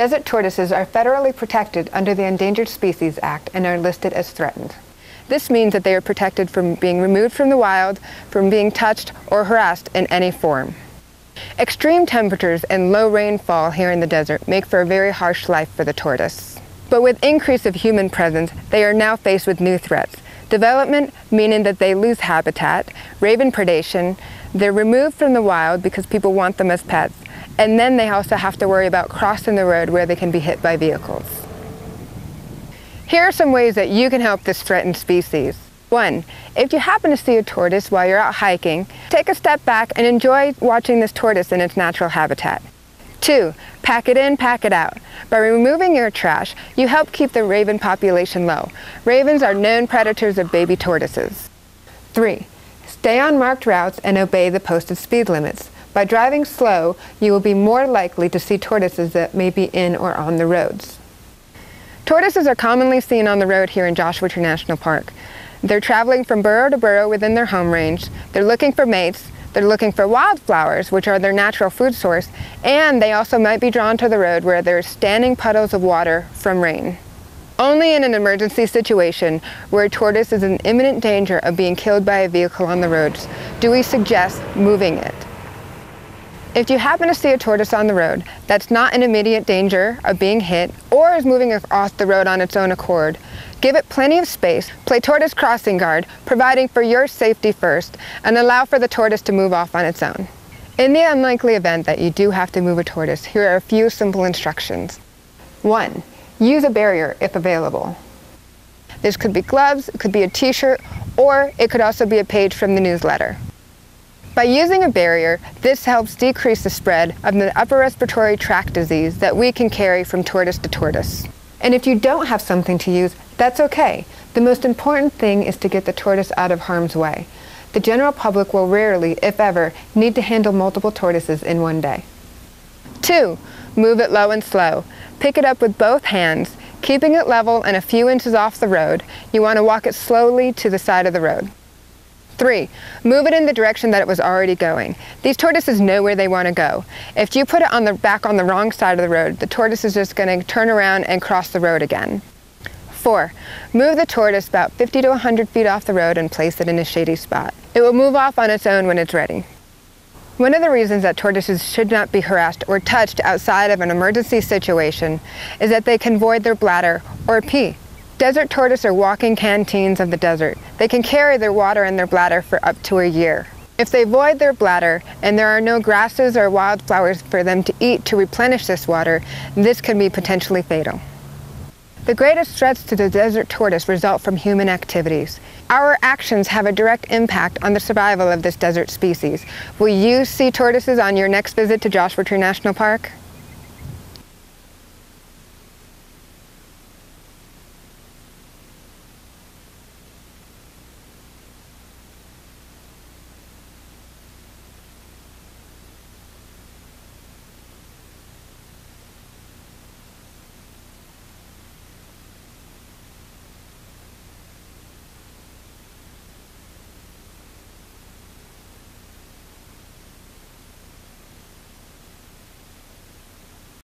Desert tortoises are federally protected under the Endangered Species Act and are listed as threatened. This means that they are protected from being removed from the wild, from being touched or harassed in any form. Extreme temperatures and low rainfall here in the desert make for a very harsh life for the tortoise. But with increase of human presence, they are now faced with new threats. Development, meaning that they lose habitat, raven predation, they're removed from the wild because people want them as pets, and then they also have to worry about crossing the road where they can be hit by vehicles. Here are some ways that you can help this threatened species. One, if you happen to see a tortoise while you're out hiking, take a step back and enjoy watching this tortoise in its natural habitat. Two, pack it in, pack it out. By removing your trash, you help keep the raven population low. Ravens are known predators of baby tortoises. Three, stay on marked routes and obey the posted speed limits. By driving slow, you will be more likely to see tortoises that may be in or on the roads. Tortoises are commonly seen on the road here in Joshua Tree National Park. They're traveling from burrow to burrow within their home range. They're looking for mates. They're looking for wildflowers, which are their natural food source, and they also might be drawn to the road where there's standing puddles of water from rain. Only in an emergency situation where a tortoise is in imminent danger of being killed by a vehicle on the roads do we suggest moving it. If you happen to see a tortoise on the road that's not in immediate danger of being hit or is moving off the road on its own accord, Give it plenty of space, play tortoise crossing guard, providing for your safety first, and allow for the tortoise to move off on its own. In the unlikely event that you do have to move a tortoise, here are a few simple instructions. 1. Use a barrier if available. This could be gloves, it could be a t-shirt, or it could also be a page from the newsletter. By using a barrier, this helps decrease the spread of the upper respiratory tract disease that we can carry from tortoise to tortoise. And if you don't have something to use, that's okay. The most important thing is to get the tortoise out of harm's way. The general public will rarely, if ever, need to handle multiple tortoises in one day. 2. Move it low and slow. Pick it up with both hands, keeping it level and a few inches off the road. You want to walk it slowly to the side of the road. Three, move it in the direction that it was already going. These tortoises know where they want to go. If you put it on the back on the wrong side of the road, the tortoise is just going to turn around and cross the road again. Four, move the tortoise about 50 to 100 feet off the road and place it in a shady spot. It will move off on its own when it's ready. One of the reasons that tortoises should not be harassed or touched outside of an emergency situation is that they can void their bladder or pee. Desert tortoise are walking canteens of the desert. They can carry their water in their bladder for up to a year. If they void their bladder and there are no grasses or wildflowers for them to eat to replenish this water, this can be potentially fatal. The greatest threats to the desert tortoise result from human activities. Our actions have a direct impact on the survival of this desert species. Will you see tortoises on your next visit to Joshua Tree National Park?